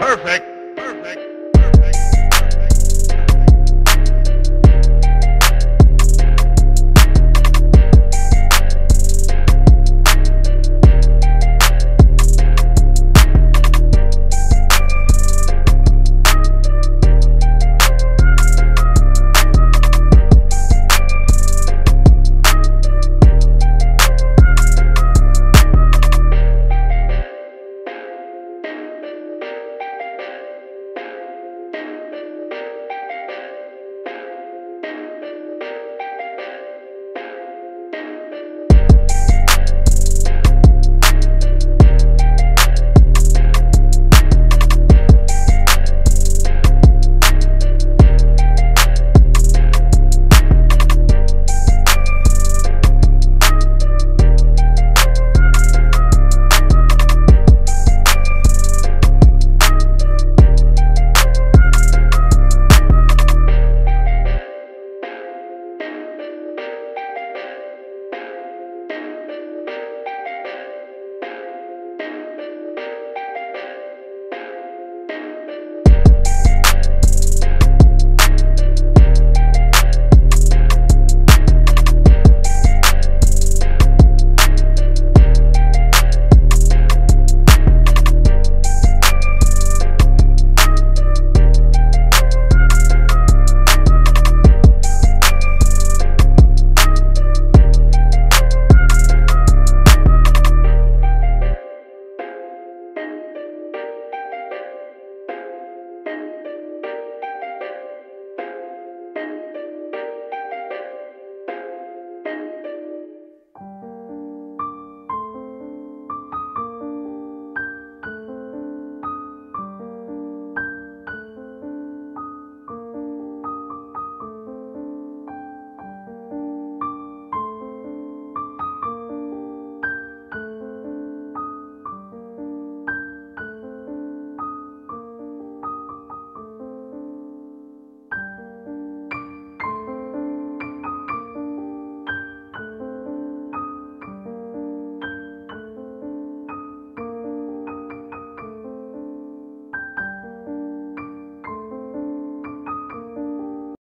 Perfect.